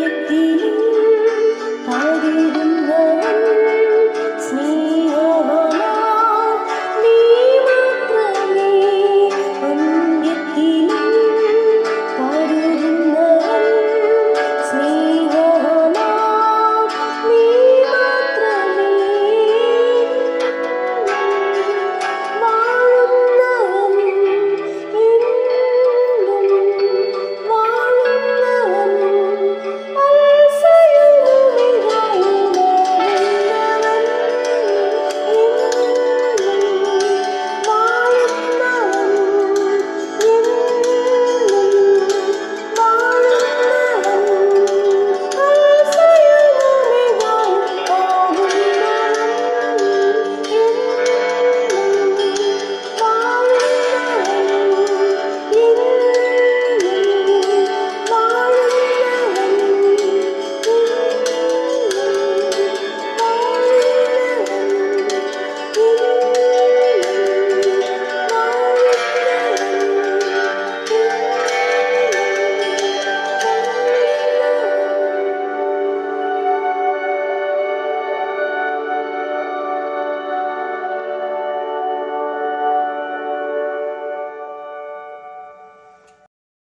you.